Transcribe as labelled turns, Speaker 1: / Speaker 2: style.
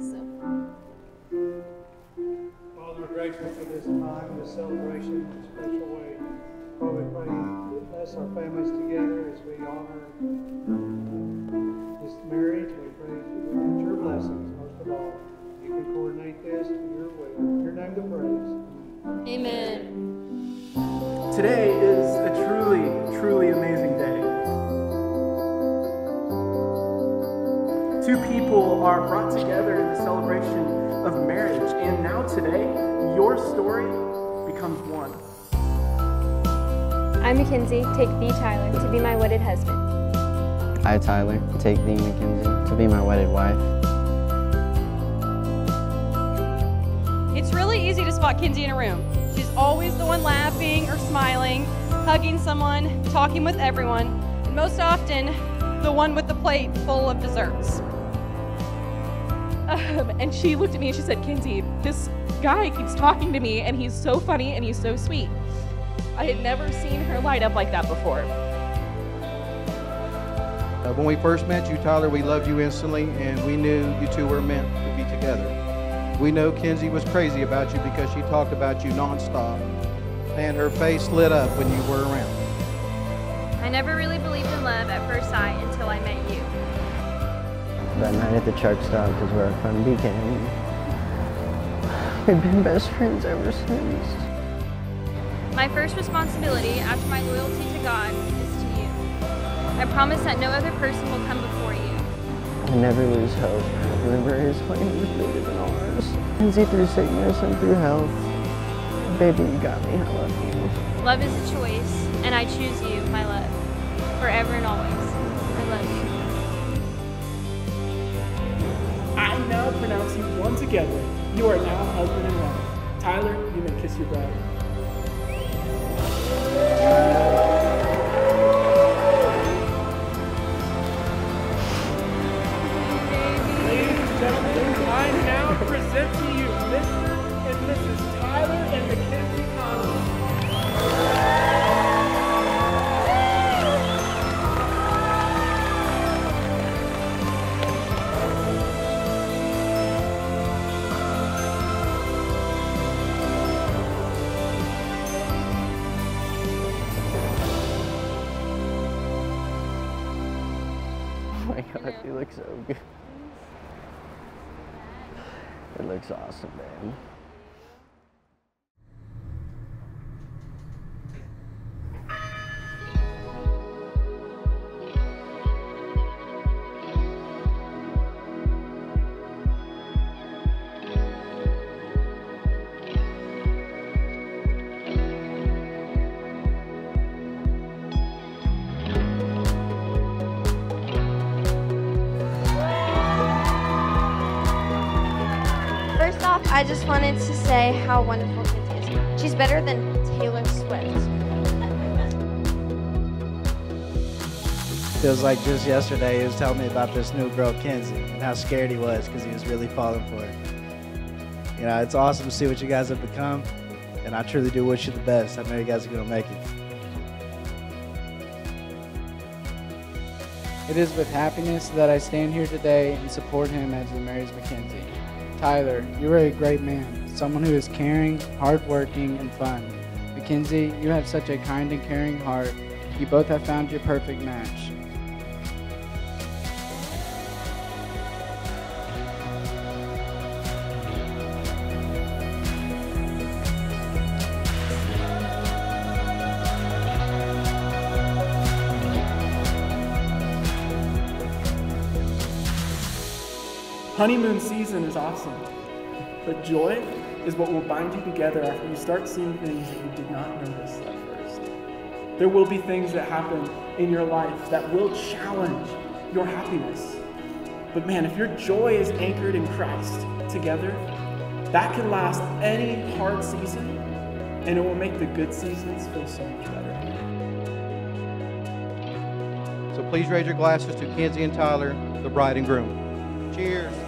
Speaker 1: So.
Speaker 2: Father, we're grateful for this time, this celebration in a special way. Father, we pray bless our families together as we honor uh, this marriage. We pray that your blessings, most of all. You can coordinate this to your will. Your name to praise.
Speaker 1: Amen.
Speaker 3: Today Two people are brought together in the celebration of marriage, and now today, your story becomes one.
Speaker 4: I, Mackenzie, take thee, Tyler, to be my wedded husband.
Speaker 5: I, Tyler, take thee, Mackenzie, to be my wedded wife.
Speaker 6: It's really easy to spot Kenzie in a room. She's always the one laughing or smiling, hugging someone, talking with everyone, and most often, the one with the plate full of desserts.
Speaker 7: Um, and she looked at me and she said, Kenzie, this guy keeps talking to me and he's so funny and he's so sweet. I had never seen her light up like that before.
Speaker 8: Uh, when we first met you, Tyler, we loved you instantly, and we knew you two were meant to be together. We know Kenzie was crazy about you because she talked about you nonstop, and her face lit up when you were around.
Speaker 4: I never really believed in love at first sight until I met you.
Speaker 5: That night at the truck stop is where our fun began. We've been best friends ever since.
Speaker 4: My first responsibility after my loyalty to God is to you. I promise that no other person will come before you.
Speaker 5: I never lose hope. Remember his plan was bigger than ours. Kenzie through sickness and through health. Baby, you got me. I love you.
Speaker 4: Love is a choice, and I choose you, my love, forever and always. I love you.
Speaker 3: Now pronounce you one together. You are now husband and wife. Tyler, you may kiss your bride.
Speaker 5: Oh my god, you look so good. It looks awesome, man.
Speaker 9: I just wanted to say how wonderful Kenzie is. She's better than Taylor Swift.
Speaker 10: Feels like just yesterday he was telling me about this new girl, Kenzie, and how scared he was because he was really falling for her. You know, it's awesome to see what you guys have become, and I truly do wish you the best. I know you guys are going to make it.
Speaker 11: It is with happiness that I stand here today and support him as he marries Mackenzie. Tyler, you are a great man, someone who is caring, hardworking, and fun. Mackenzie, you have such a kind and caring heart. You both have found your perfect match.
Speaker 3: Honeymoon season is awesome, but joy is what will bind you together after you start seeing things that you did not notice at first. There will be things that happen in your life that will challenge your happiness. But man, if your joy is anchored in Christ together, that can last any hard season and it will make the good seasons feel so much better.
Speaker 8: So please raise your glasses to Kenzie and Tyler, the bride and groom. Cheers.